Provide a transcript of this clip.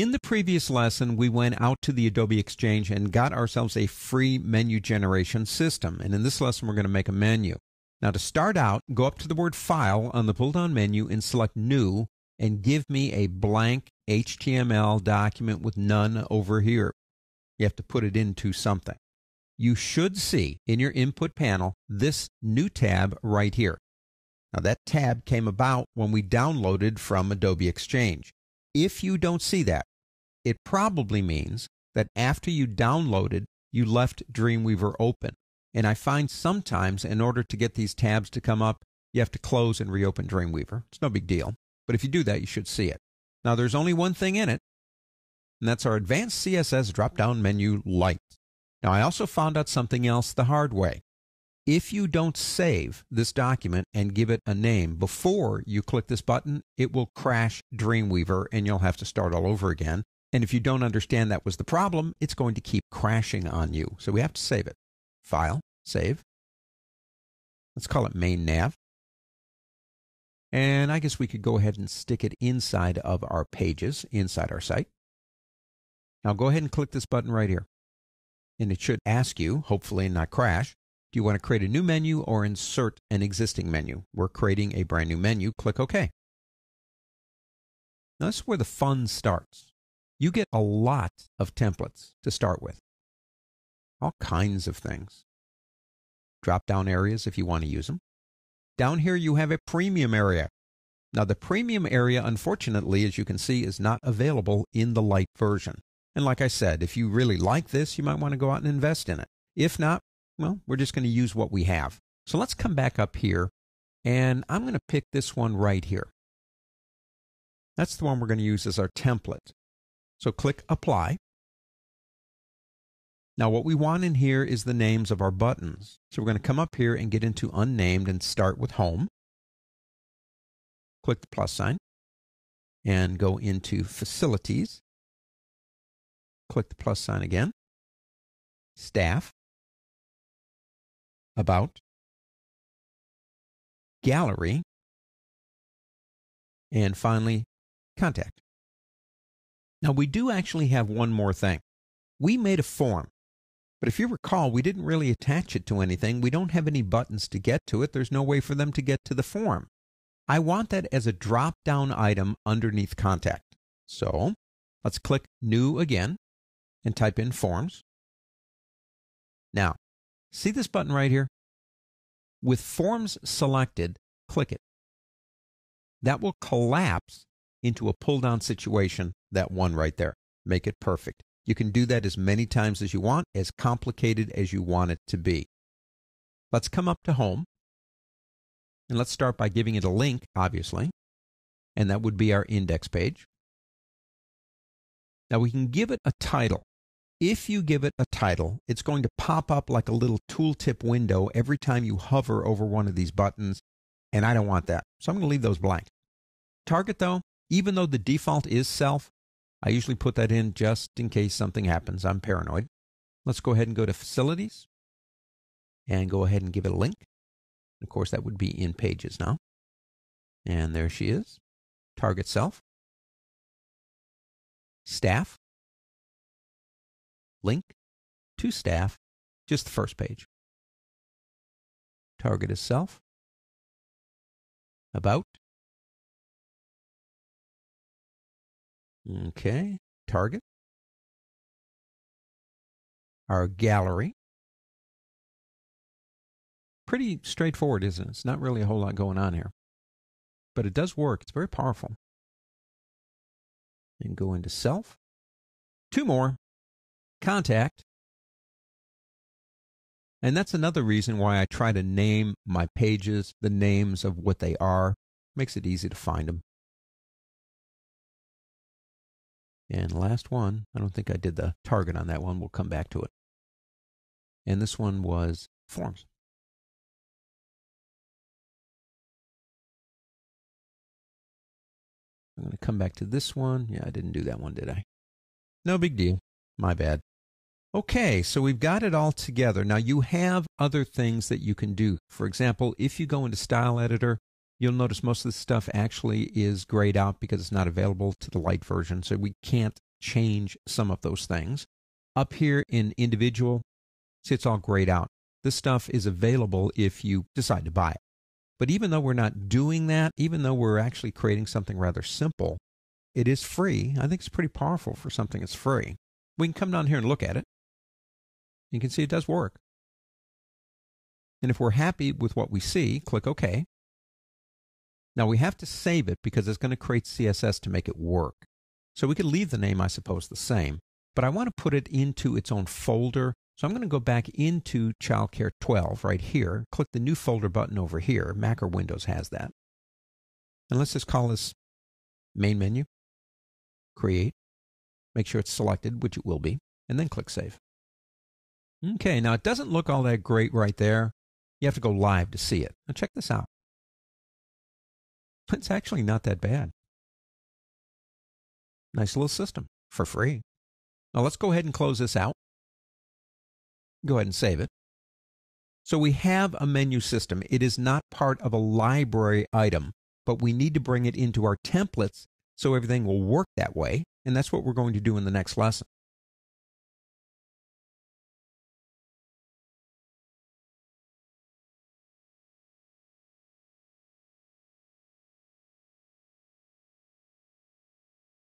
In the previous lesson, we went out to the Adobe Exchange and got ourselves a free menu generation system. And in this lesson, we're going to make a menu. Now, to start out, go up to the word File on the pull down menu and select New and give me a blank HTML document with none over here. You have to put it into something. You should see in your input panel this new tab right here. Now, that tab came about when we downloaded from Adobe Exchange. If you don't see that, it probably means that after you downloaded, you left Dreamweaver open. And I find sometimes in order to get these tabs to come up, you have to close and reopen Dreamweaver. It's no big deal. But if you do that, you should see it. Now, there's only one thing in it, and that's our Advanced CSS drop down menu light. Now, I also found out something else the hard way. If you don't save this document and give it a name before you click this button, it will crash Dreamweaver and you'll have to start all over again. And if you don't understand that was the problem, it's going to keep crashing on you. So we have to save it. File, Save. Let's call it main nav. And I guess we could go ahead and stick it inside of our pages, inside our site. Now go ahead and click this button right here. And it should ask you, hopefully not crash, do you want to create a new menu or insert an existing menu? We're creating a brand new menu. Click OK. Now this is where the fun starts. You get a lot of templates to start with all kinds of things. Drop down areas if you want to use them. Down here you have a premium area. Now the premium area, unfortunately, as you can see, is not available in the light version. And like I said, if you really like this, you might want to go out and invest in it. If not, well, we're just going to use what we have. So let's come back up here, and I'm going to pick this one right here. That's the one we're going to use as our template. So click Apply. Now what we want in here is the names of our buttons. So we're going to come up here and get into unnamed and start with home. Click the plus sign and go into facilities. Click the plus sign again. Staff. About. Gallery. And finally, contact. Now we do actually have one more thing. We made a form but if you recall, we didn't really attach it to anything. We don't have any buttons to get to it. There's no way for them to get to the form. I want that as a drop down item underneath contact. So let's click New again and type in Forms. Now, see this button right here? With Forms selected, click it. That will collapse into a pull down situation, that one right there. Make it perfect. You can do that as many times as you want, as complicated as you want it to be. Let's come up to home. And let's start by giving it a link, obviously. And that would be our index page. Now we can give it a title. If you give it a title, it's going to pop up like a little tooltip window every time you hover over one of these buttons. And I don't want that. So I'm going to leave those blank. Target, though, even though the default is self, I usually put that in just in case something happens. I'm paranoid. Let's go ahead and go to Facilities and go ahead and give it a link. Of course, that would be in Pages now. And there she is. Target Self. Staff. Link to Staff. Just the first page. Target is Self. About. Okay, target. Our gallery. Pretty straightforward, isn't it? It's not really a whole lot going on here. But it does work. It's very powerful. And go into self. Two more. Contact. And that's another reason why I try to name my pages the names of what they are. Makes it easy to find them. And last one, I don't think I did the target on that one. We'll come back to it. And this one was forms. I'm going to come back to this one. Yeah, I didn't do that one, did I? No big deal. My bad. Okay, so we've got it all together. Now you have other things that you can do. For example, if you go into Style Editor You'll notice most of the stuff actually is grayed out because it's not available to the light version, so we can't change some of those things. Up here in individual, see it's all grayed out. This stuff is available if you decide to buy it. But even though we're not doing that, even though we're actually creating something rather simple, it is free. I think it's pretty powerful for something that's free. We can come down here and look at it. You can see it does work. And if we're happy with what we see, click OK. Now we have to save it because it's going to create CSS to make it work. So we could leave the name, I suppose, the same, but I want to put it into its own folder. So I'm going to go back into Childcare 12 right here, click the new folder button over here. Mac or Windows has that. And let's just call this main menu, create, make sure it's selected, which it will be, and then click save. Okay, now it doesn't look all that great right there. You have to go live to see it. Now check this out. It's actually not that bad. Nice little system for free. Now let's go ahead and close this out. Go ahead and save it. So we have a menu system. It is not part of a library item, but we need to bring it into our templates so everything will work that way. And that's what we're going to do in the next lesson.